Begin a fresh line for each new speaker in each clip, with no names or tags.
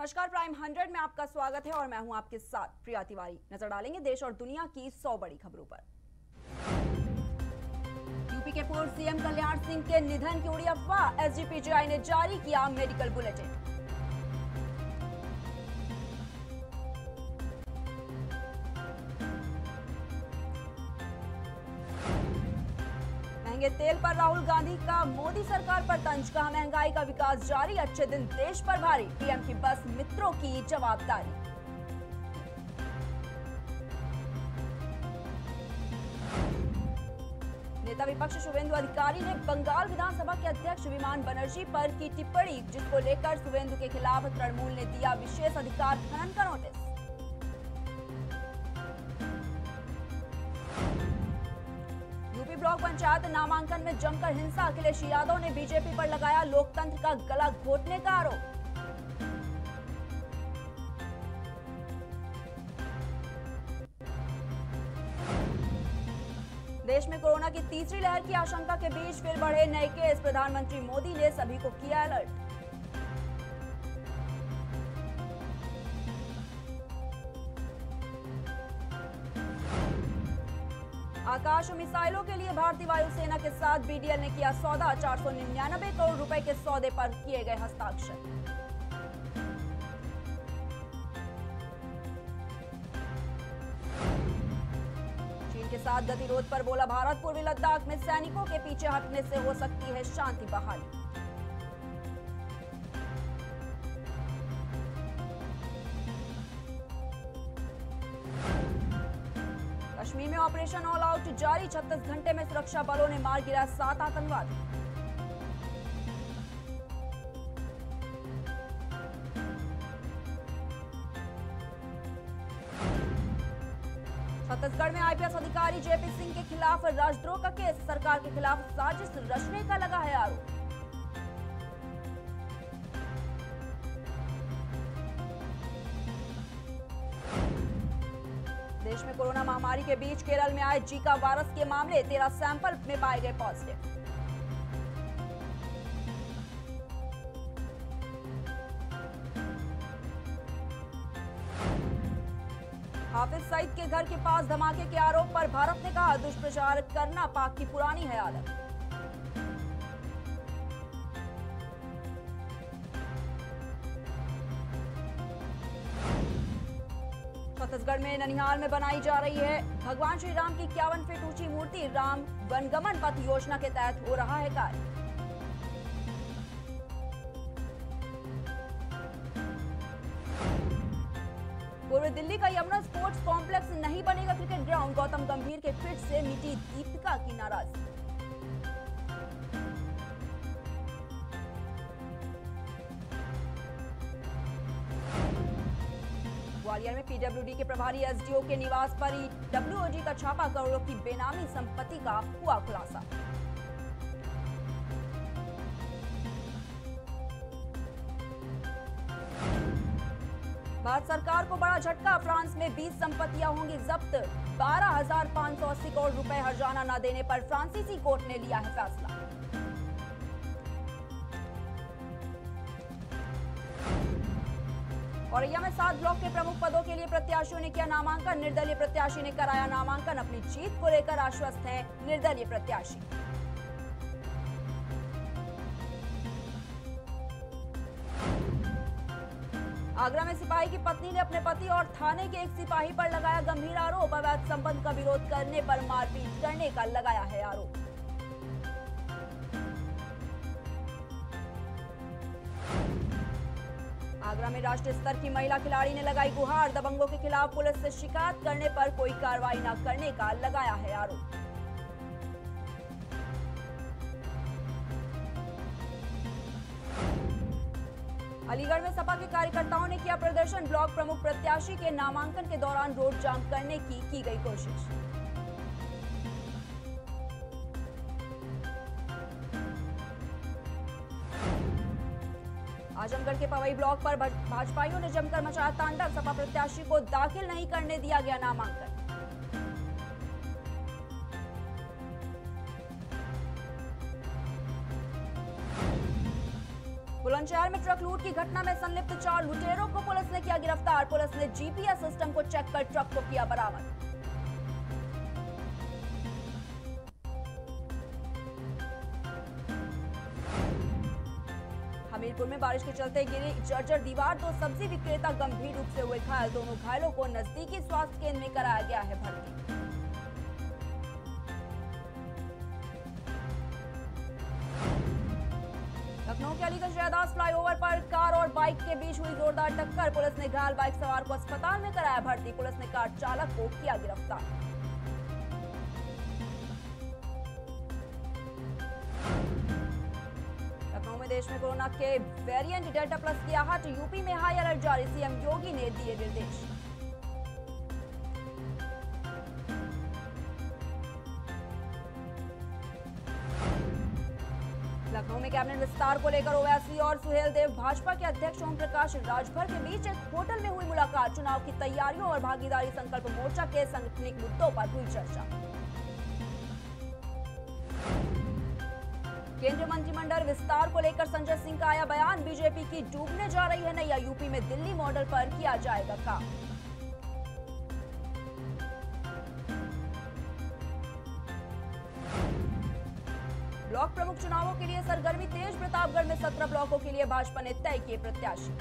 नमस्कार prime hundred में आपका स्वागत है और मैं हूँ आपके साथ प्रिया तिवारी। नज़र डालेंगे देश और दुनिया की सौ बड़ी खबरों पर। यूपी के पूर्व सीएम कल्याण सिंह के निधन की उड़ी अफवाह। एसजीपीजीआई ने जारी किया मेडिकल बुलेटिन महँगे तेल पर राहुल गांधी का मोदी सरकार पर तंज, कहा महँगाई का विकास जारी, अच्छे दिन देश पर भारी, पीएम की बस मित्रों की जवाबदारी। नेता विपक्ष शुभेंदु अधिकारी ने बंगाल विधानसभा के अध्यक्ष विमान बनर्जी पर की टिप्पणी, जिसको लेकर शुभेंदु के खिलाफ तृणमूल ने दिया विशेष अधिकार खनन का नोटिस। पंचायत नामांकन में जमकर हिंसा अखिलेश यादव ने बीजेपी पर लगाया लोकतंत्र का गला घोटने का आरोप। देश में कोरोना की तीसरी लहर की आशंका के बीच फिर बढ़े नए केस। प्रधानमंत्री मोदी ने सभी को किया अलर्ट। आकाश मिसाइलों के लिए भारतीय वायुसेना के साथ बीडीएल ने किया सौदा, चार सौ निन्यानबे करोड़ रुपए के सौदे पर किए गए हस्ताक्षर। चीन के साथ गतिरोध पर बोला भारत, पूर्वी लद्दाख में सैनिकों के पीछे हटने से हो सकती है शांति बहाली। जारी 36 घंटे में सुरक्षा बलों ने मार गिरा सात आतंकवादी। छत्तीसगढ़ में आईपीएस अधिकारी जेपी सिंह के खिलाफ राजद्रोह का केस, सरकार के खिलाफ साजिश रचने का लगा है आरोप। महामारी के बीच केरल में आए जीका वायरस के मामले, तेरह सैंपल में पाए गए पॉजिटिव। हाफिज सईद के घर के पास धमाके के आरोप पर भारत ने कहा, दुष्प्रचार करना पाक की पुरानी है आदत। ननिहाल में बनाई जा रही है। भगवान श्री राम की इक्यावन फीट ऊँची मूर्ति राम वनगमन पथ योजना के तहत हो रहा है कार्य। पूर्व दिल्ली का यमुना स्पोर्ट्स कॉम्प्लेक्स नहीं बनेगा क्रिकेट ग्राउंड, गौतम गंभीर के फिट से मिटी दीपिका की नाराज़गी। ग्वालियर में पीडब्ल्यूडी के प्रभारी एसडीओ के निवास पर ही का छापा करोड़ों की बेनामी संपत्ति का हुआ खुलासा। भारत सरकार को बड़ा झटका फ्रांस में 20 संपत्तियाँ होंगी जब्त। 12,580 करोड़ रुपए हर्जाना न देने पर फ्रांसीसी कोर्ट ने लिया है फैसला। औरैया में सात ब्लॉक के प्रमुख पदों के लिए प्रत्याशियों ने किया नामांकन। निर्दलीय प्रत्याशी ने कराया नामांकन। अपनी जीत को लेकर आश्वस्त है निर्दलीय प्रत्याशी। आगरा में सिपाही की पत्नी ने अपने पति और थाने के एक सिपाही पर लगाया गंभीर आरोप। अवैध संबंध का विरोध करने पर मारपीट करने का लगाया है आरोप। आगरा में राष्ट्रीय स्तर की महिला खिलाड़ी ने लगाई गुहार। दबंगों के खिलाफ पुलिस से शिकायत करने पर कोई कार्रवाई न करने का लगाया है आरोप। अलीगढ़ में सपा के कार्यकर्ताओं ने किया प्रदर्शन। ब्लॉक प्रमुख प्रत्याशी के नामांकन के दौरान रोड जाम करने की की गई कोशिश। आजमगढ़ ब्लॉक पर भाजपाइयों ने जमकर मचाया तांडव। सपा प्रत्याशी को दाखिल नहीं करने दिया गया नामांकन। बुलंदशहर में ट्रक लूट की घटना में संलिप्त चार लुटेरों को पुलिस ने किया गिरफ़्तार। पुलिस ने जीपीएस सिस्टम को चेक कर ट्रक को किया बरामद। हमीरपुर में बारिश के चलते गिरी जर्जर दीवार तो सब्ज़ी विक्रेता गंभीर रूप से हुए घायल। दोनों घायलों को नजदीकी स्वास्थ्य केंद्र में कराया गया है भर्ती। लखनऊ के अलीगंज शहदास फ्लाईओवर पर कार और बाइक के बीच हुई जोरदार टक्कर। पुलिस ने घायल बाइक सवार को अस्पताल में कराया भर्ती। पुलिस ने कार चालक को किया गिरफ़्तार। में में कोरोना के वेरिएंट डेल्टा प्लस की आहट, यूपी में हाई अलर्ट जारी, सीएम योगी ने दिए निर्देश। लखनऊ में कैबिनेट विस्तार को लेकर ओवैसी और सुहेल देव भाजपा के अध्यक्ष ओम प्रकाश राजभर के बीच एक होटल में हुई मुलाकात। चुनाव की तैयारियों और भागीदारी संकल्प मोर्चा के संगठनिक मुद्दों पर हुई चर्चा। केंद्रीय मंत्रिमंडल विस्तार को लेकर संजय सिंह का आया बयान। बीजेपी की डूबने जा रही है नैया यूपी में दिल्ली मॉडल पर किया जाएगा काम। ब्लॉक प्रमुख चुनावों के लिए सरगर्मी तेज, प्रतापगढ़ में सत्रह ब्लॉकों के लिए भाजपा ने तय किए प्रत्याशी।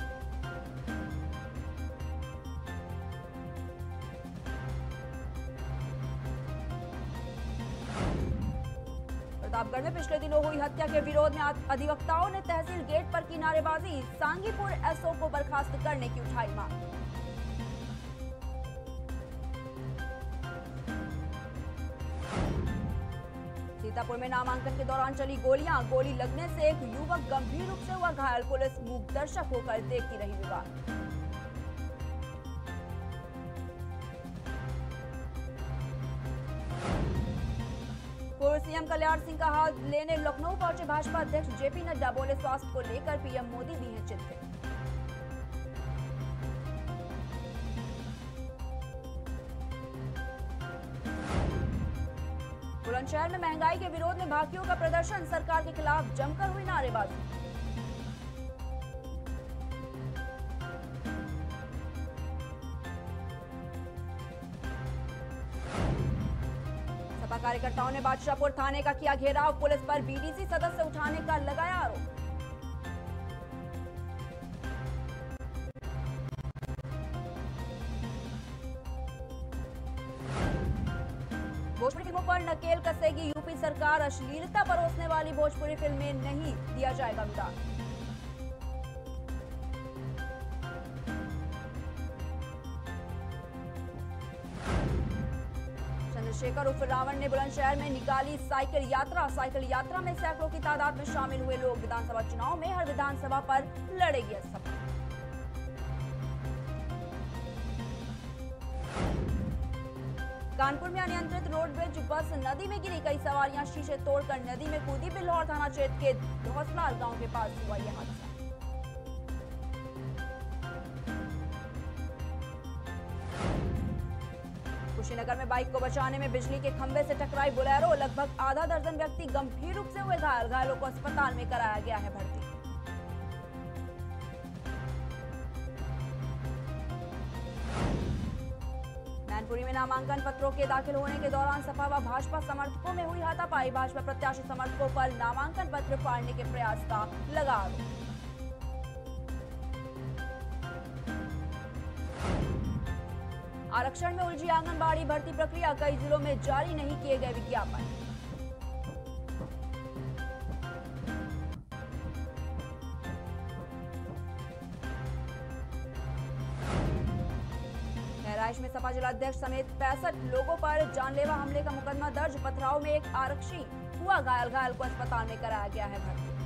प्रतापगढ़ में पिछले दिनों हुई हत्या के विरोध में अधिवक्ताओं ने तहसील गेट पर की नारेबाजी, सांगीपुर एसओ को बर्खास्त करने की उठाई मांग। सीतापुर में नामांकन के दौरान चली गोलियाँ। गोली लगने से एक युवक गंभीर रूप से हुआ घायल। पुलिस मूक दर्शक होकर देखती रही विवाद। सीएम कल्याण सिंह का हाल लेने लखनऊ पहुँचे भाजपा अध्यक्ष। जेपी नड्डा बोले, स्वास्थ्य को लेकर पीएम मोदी भी हैं चिंतित। बुलंदशहर में महँगाई के विरोध में भाकियों का प्रदर्शन, सरकार के खिलाफ जमकर हुई नारेबाजी। कार्यकर्ताओं ने बादशाहपुर थाने का किया घेराव। पुलिस पर बीडीसी सदस्य उठाने का लगाया आरोप। भोजपुरी फ़िल्मों पर नकेल कसेगी यूपी सरकार, अश्लीलता परोसने वाली भोजपुरी फ़िल्में नहीं दिया जाएगा अनुदान। चंद्रशेखर उर्फ़ रावण ने बुलंदशहर में निकाली साइकिल यात्रा। साइकिल यात्रा में सैकड़ों की तादाद में शामिल हुए लोग। विधानसभा चुनाव में हर विधानसभा पर लड़ेगी सपा कानपुर में अनियंत्रित रोडवेज़ बस नदी में गिरी कई सवारियाँ। शीशे तोड़कर नदी में कूदी बिल्हौर थाना क्षेत्र के धौसलाल गाँव के पास हुआ यह हादसा। कुशीनगर में बाइक को बचाने में बिजली के खंभे से टकराई बोलेरो, लगभग आधा दर्जन व्यक्ति गंभीर रूप से हुए घायल। घायलों को अस्पताल में कराया गया है भर्ती। मैनपुरी में नामांकन पत्रों के दाखिल होने के दौरान सपा व भाजपा समर्थकों में हुई हाथापाई। भाजपा प्रत्याशी समर्थकों पर नामांकन पत्र फाड़ने के प्रयास का लगा आरोप। आरक्षण में उलझी आंगनबाड़ी भर्ती प्रक्रिया, कई जिलों में जारी नहीं किए गए विज्ञापन। बहराइच में सपा जिलाध्यक्ष समेत पैंसठ लोगों पर जानलेवा हमले का मुकदमा दर्ज। पथराव में एक आरक्षी, हुआ घायल। घायल को अस्पताल में कराया गया है भर्ती।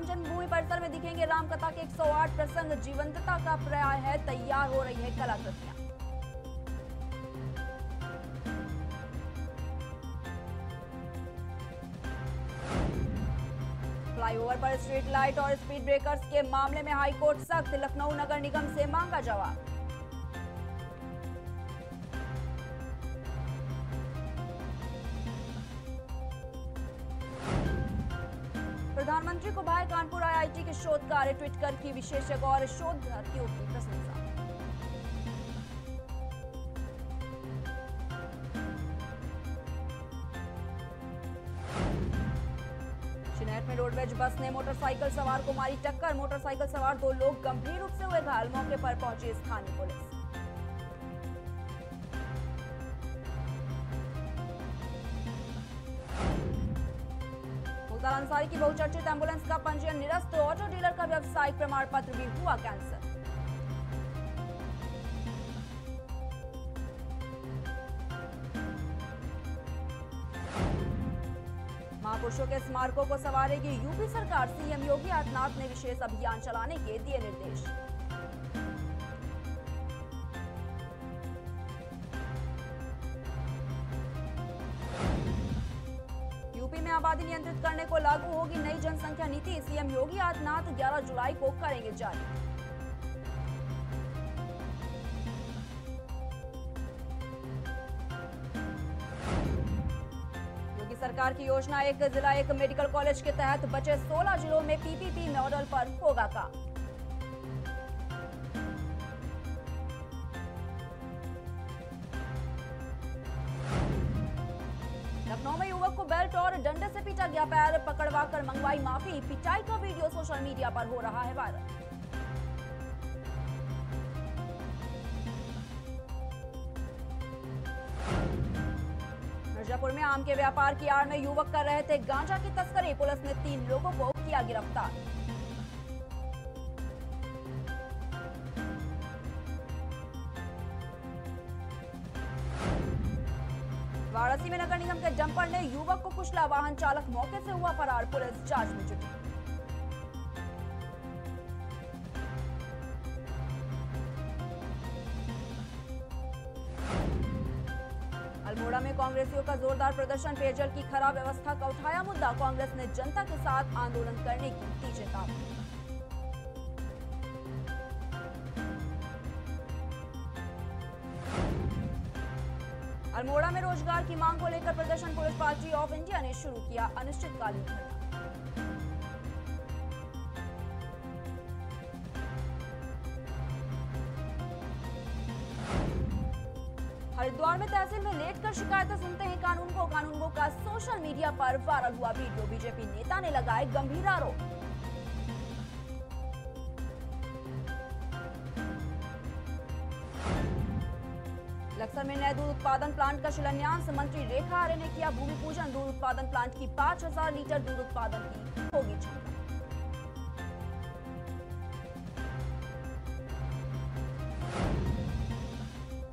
राम जन्मभूमि परिसर में दिखेंगे रामकथा के 108 प्रसंग। जीवंतता का पर्याय है, तैयार हो रही है कलाकृतियाँ फ्लाईओवर पर स्ट्रीट लाइट और स्पीड ब्रेकर्स के मामले में हाईकोर्ट सख्त। लखनऊ नगर निगम से मांगा जवाब। प्रधानमंत्री को भाई कानपुर आईआईटी के शोध कार्य ट्वीट कर की विशेषज्ञ और शोधार्थियों की प्रशंसा। चिनैट में रोडवेज़ बस ने मोटरसाइकिल सवार को मारी टक्कर। मोटरसाइकिल सवार दो लोग गंभीर रूप से हुए घायल। मौके पर पहुँची स्थानीय पुलिस। अंसारी की बहुचर्चित एंबुलेंस का पंजीयन निरस्त, ऑटो डीलर का व्यवसायिक प्रमाण पत्र भी हुआ कैंसिल महापुरुषों के स्मारकों को संवारेगी यूपी सरकार, सीएम योगी आदित्यनाथ ने विशेष अभियान चलाने के दिए निर्देश। नीति सीएम योगी आदित्यनाथ 11 जुलाई को करेंगे जारी। योगी सरकार की योजना, एक जिला, एक मेडिकल कॉलेज के तहत बचे 16 जिलों में पीपीपी मॉडल पर होगा काम। लखनऊ में युवक को बेल्ट और डंडे से पीटा गया पैर पकड़वा कर मंगवाई माफ़ी। पिटाई का वीडियो सोशल मीडिया पर हो रहा है वायरल। मिर्जापुर में आम के व्यापार की आड़ में युवक कर रहे थे गांजा की तस्करी। पुलिस ने तीन लोगों को किया गिरफ़्तार। के डंपर ने युवक को कुचला वाहन चालक मौके से हुआ फरार। पुलिस जाँच में जुटी। अल्मोड़ा में कांग्रेसियों का जोरदार प्रदर्शन, पेयजल की खराब व्यवस्था का उठाया मुद्दा। कांग्रेस ने जनता के साथ आंदोलन करने की दी चेतावनी। अल्मोड़ा में रोज़गार की मांग को लेकर प्रदर्शन पुलिस पार्टी ऑफ़ इंडिया ने शुरू किया अनिश्चितकालीन धरना हरिद्वार में तहसील में लेट कर शिकायतें सुनते हैं कानून को। कानून को का सोशल मीडिया पर वायरल हुआ वीडियो। बीजेपी नेता ने लगाए गंभीर आरोप। नए दूध उत्पादन प्लांट का शिलान्यास। मंत्री रेखा आर्य ने किया भूमि पूजन, दूध उत्पादन प्लांट की 5000 लीटर दूध उत्पादन की होगी क्षमता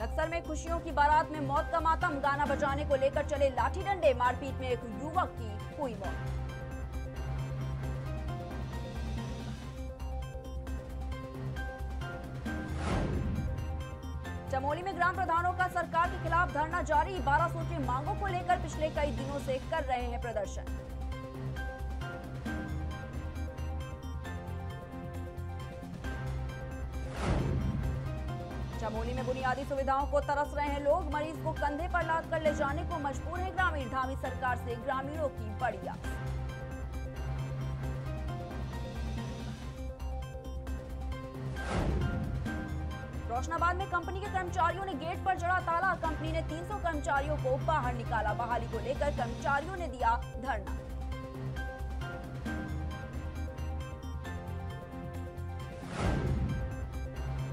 लक्सर में खुशियों की बारात में मौत का मातम, गाना बजाने को लेकर चले लाठी डंडे, मारपीट में एक युवक की हुई मौत। बारह मांगों को लेकर पिछले कई दिनों से कर रहे हैं प्रदर्शन। चमोली में बुनियादी सुविधाओं को तरस रहे हैं लोग। मरीज़ को कंधे पर लाद कर ले जाने को मजबूर है ग्रामीण। धामी सरकार से ग्रामीणों की बढ़िया रोशनाबाद में कंपनी के कर्मचारियों ने गेट पर जड़ा ताला। कंपनी ने 300 कर्मचारियों को बाहर निकाला। बहाली को लेकर कर्मचारियों ने दिया धरना।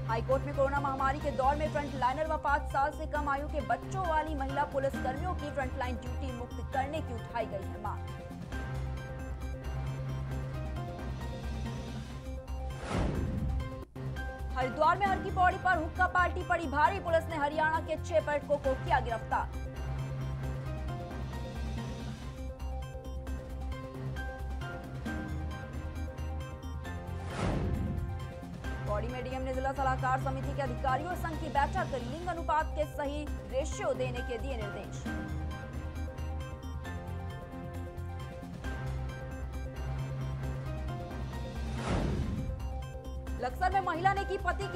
हाईकोर्ट में कोरोना महामारी के दौर में फ्रंट लाइनर व पाँच साल से कम आयु के बच्चों वाली महिला पुलिस कर्मियों की फ्रंटलाइन ड्यूटी मुक्त करने की उठाई गई है मांग। पौड़ी पर हुक्का पार्टी पड़ी भारी पुलिस ने हरियाणा के छह पर्यटकों को किया गिरफ़्तार। पौड़ी में डीएम ने जिला सलाहकार समिति के अधिकारियों संघ की बैठक लिंग अनुपात के सही रेशियो देने के दिए निर्देश।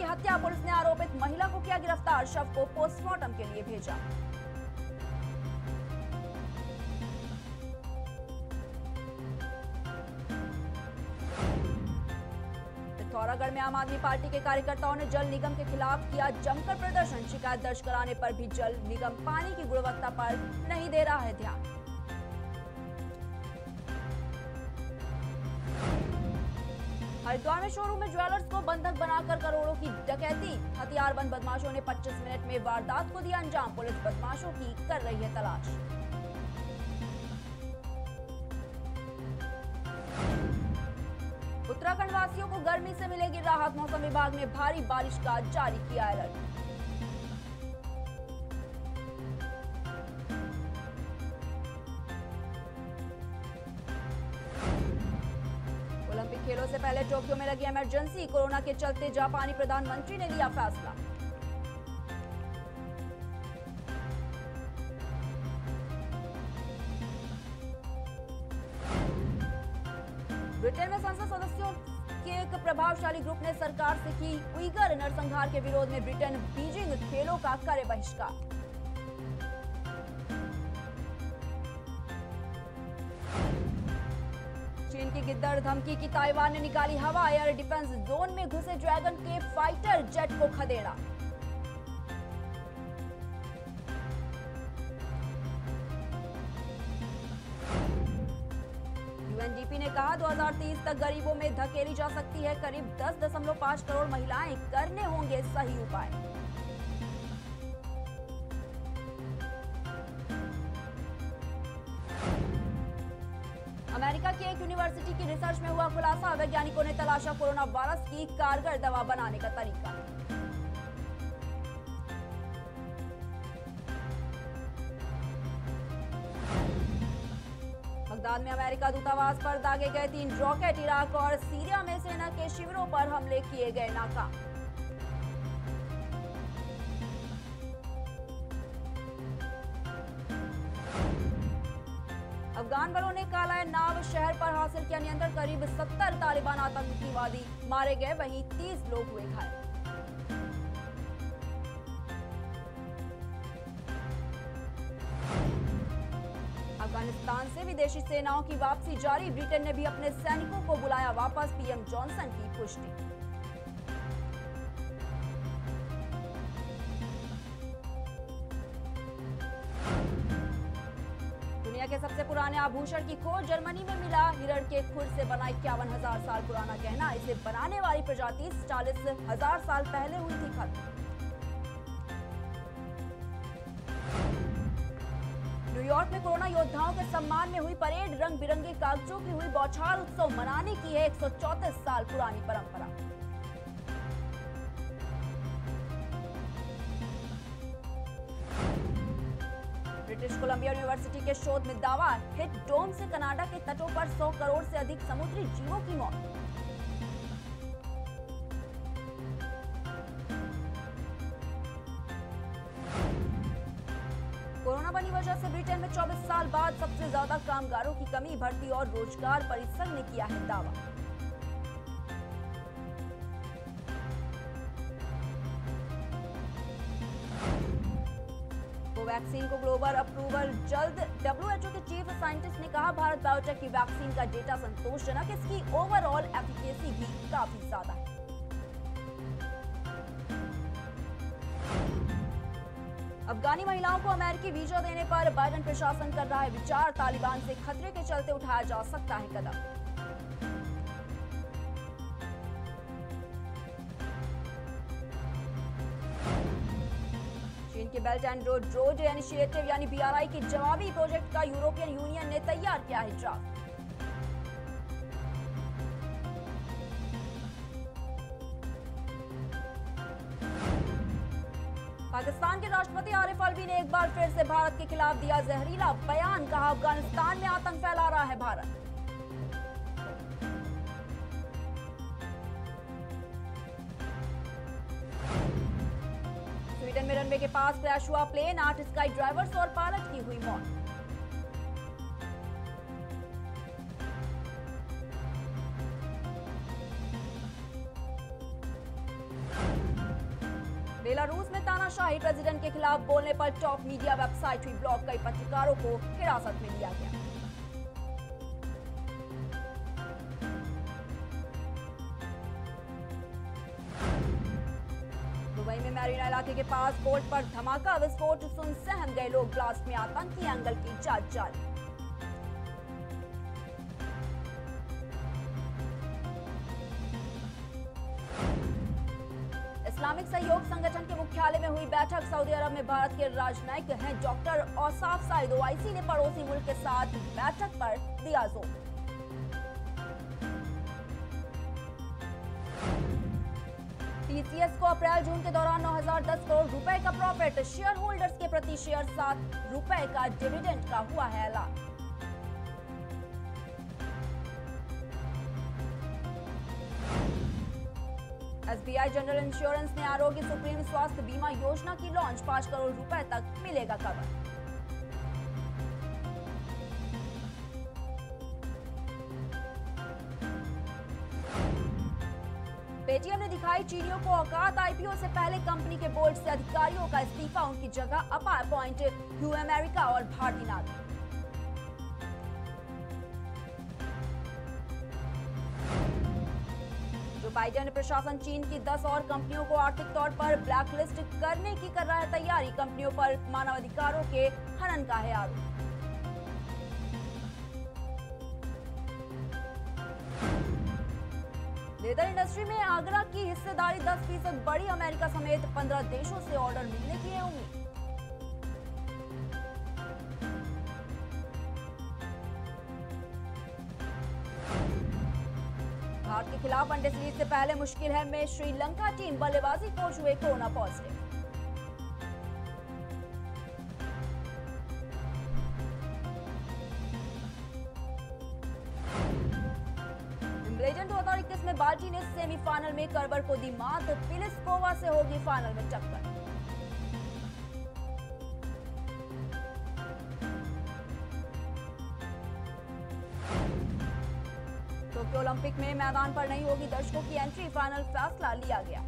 हत्या पुलिस ने आरोपित महिला को किया गिरफ़्तार, शव को पोस्टमार्टम के लिए भेजा। पिथौरागढ़ में आम आदमी पार्टी के कार्यकर्ताओं ने जल निगम के खिलाफ किया जमकर प्रदर्शन। शिकायत दर्ज कराने पर भी जल निगम पानी की गुणवत्ता पर नहीं दे रहा है ध्यान। हरिद्वार में शोरूम में ज्वेलर्स को बंधक बनाकर करोड़ों की डकैती। हथियारबंद बदमाशों ने 25 मिनट में वारदात को दिया अंजाम। पुलिस बदमाशों की कर रही है तलाश। उत्तराखंड वासियों को गर्मी से मिलेगी राहत। मौसम विभाग ने भारी बारिश का जारी किया अलर्ट। इमरजेंसी, कोरोना के चलते जापानी प्रधानमंत्री ने लिया फैसला। ब्रिटेन में संसद सदस्यों के एक प्रभावशाली ग्रुप ने सरकार से की उइगर। नरसंहार के विरोध में ब्रिटेन बीजिंग खेलों का करे बहिष्कार। चीन की गिद्दड़ धमकी की ताइवान ने निकाली हवा। एयर डिफेंस जोन में घुसे ड्रैगन के फाइटर जेट को खदेड़ा। यूएनडीपी ने कहा 2030 तक गरीबों में धकेली जा सकती है। करीब 10.5 करोड़ महिलाएँ करने होंगे सही उपाय। तलाशा कोरोना वायरस की कारगर दवा बनाने का तरीका। बगदाद में अमेरिका दूतावास पर दागे गए तीन रॉकेट, इराक और सीरिया में सेना के शिविरों पर हमले किए गए नाकाम। करीब 70 तालिबान आतंकवादी मारे गए, वहीं 30 लोग हुए घायल। अफ़गानिस्तान से विदेशी सेनाओं की वापसी जारी, ब्रिटेन ने भी अपने सैनिकों को बुलाया वापस, पीएम जॉनसन की पुष्टि। दुनिया के सबसे पुराने आभूषण की खोज जर्मनी में मिला। हिरण के खुर से बना इक्यावन हज़ार साल पुराना गहना, इसे बनाने वाली प्रजाति चालीस हज़ार साल पहले हुई थी खत्म। न्यूयॉर्क में कोरोना योद्धाओं के सम्मान में हुई परेड रंग बिरंगे कागजों की हुई बौछार उत्सव मनाने की है 134 साल पुरानी परंपरा। के शोध में दावा, हिट डोम से कनाडा के तटों पर 100 करोड़ से अधिक समुद्री जीवों की मौत। कोरोना बनी वजह से ब्रिटेन में 24 साल बाद सबसे ज़्यादा कामगारों की कमी, भर्ती और रोज़गार परिसंघ ने किया है दावा। कोवैक्सीन को ग्लोबल अप्रूवल जल्द। डब्ल्यूएचओ के चीफ साइंटिस्ट ने कहा, भारत बायोटेक की वैक्सीन का डेटा संतोषजनक, इसकी ओवरऑल एफिकेसी भी काफ़ी ज़्यादा है। अफगानी महिलाओं को अमेरिकी वीज़ा देने पर बाइडन प्रशासन कर रहा है विचार, तालिबान से खतरे के चलते उठाया जा सकता है कदम। के belt and road road initiative यानी बीआरआई की जवाबी प्रोजेक्ट का यूरोपियन यूनियन ने तैयार किया है ड्राफ्ट पाकिस्तान के राष्ट्रपति आरिफ अलवी ने एक बार फिर से भारत के खिलाफ दिया जहरीला बयान, कहा अफ़गानिस्तान में आतंक फैला रहा है भारत। के पास क्रैश हुआ प्लेन आठ स्काई ड्राइवर्स और पायलट की हुई मौत। बेलारूस में तानाशाही प्रेसिडेंट के खिलाफ बोलने पर टॉप मीडिया वेबसाइट हुई ब्लॉक कई पत्रकारों को हिरासत में लिया गया। पटवारी इलाके के पास कोर्ट पर धमाका, विस्फोट सुन सहम गए लोग ब्लास्ट में आतंकी एंगल की जाँच जारी। इस्लामिक सहयोग संगठन के मुख्यालय में हुई बैठक, सऊदी अरब में भारत के राजनयिक हैं डॉक्टर औसाफ साइद, ओआईसी ने पड़ोसी मुल्क के साथ बैठक पर दिया ज़ोर। टीसीएस को अप्रैल, जून के दौरान 9010 करोड़ रुपए का प्रॉफिट शेयर होल्डर्स के प्रति शेयर सात रुपए का डिविडेंड का हुआ है ऐलान। एसबीआई जनरल इंश्योरेंस ने आरोग्य सुप्रीम स्वास्थ्य बीमा योजना की लॉन्च पाँच करोड़ रुपए तक मिलेगा कवर पेटीएम चीनियों को औकात आईपीओ से पहले कंपनी के बोर्ड से अधिकारियों का इस्तीफा, उनकी जगह अपा अपॉइंट यू अमेरिका और जो बाइडेन प्रशासन चीन की 10 और कंपनियों को आर्थिक तौर पर ब्लैकलिस्ट करने की कर रहा है तैयारी, कंपनियों पर मानवाधिकारों के हनन का है आरोप। लेदर इंडस्ट्री में आगरा की हिस्सेदारी 10 फ़ीसद बड़ी अमेरिका समेत 15 देशों से ऑर्डर मिलने की है उम्मीद। भारत के खिलाफ वनडे सीरीज़ से पहले मुश्किल है, में श्रीलंका टीम बल्लेबाजी, कोच हुए कोरोना पॉजिटिव। टोक्यो ओलंपिक में मैदान पर नहीं होगी, दर्शकों की एंट्री फाइनल फैसला लिया गया।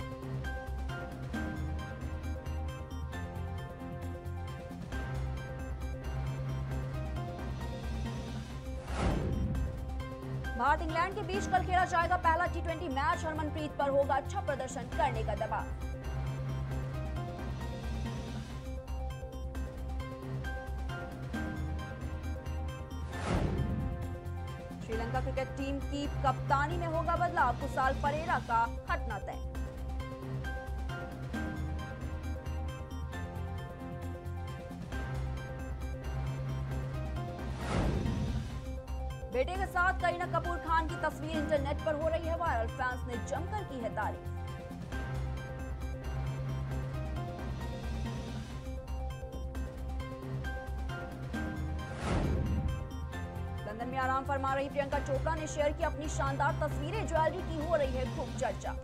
भारत इंग्लैंड के बीच कल खेला जाएगा पहला टी मैच। हरमनप्रीत पर होगा अच्छा प्रदर्शन, करने का दबाव। की कप्तानी में होगा बदलाव कुशाल परेरा का हटना तय। बेटे के साथ करीना कपूर खान की तस्वीर इंटरनेट पर हो रही है वायरल, फैंस ने जमकर की है तारीफ़। आराम फरमा रही प्रियंका चोपड़ा ने शेयर की अपनी शानदार तस्वीरें, ज्वेलरी की हो रही है खूब चर्चा।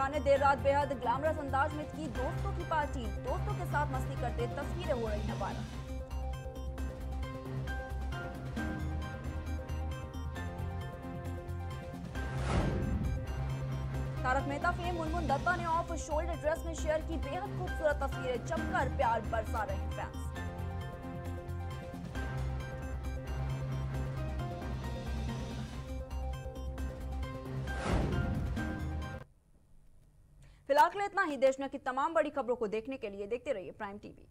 खान ने देर रात बेहद ग्लैमरस अंदाज में की दोस्तों की पार्टी, दोस्तों के साथ मस्ती करते तस्वीरें हो रही हैं वायरल। तारक मेहता फेम मुनमुन दत्ता ने ऑफ़ शोल्डर ड्रेस में शेयर की बेहद खूबसूरत तस्वीरें। जमकर प्यार बरसा रहे फैंस इतना ही देश में की तमाम बड़ी खबरों को देखने के लिए देखते रहिए प्राइम टीवी।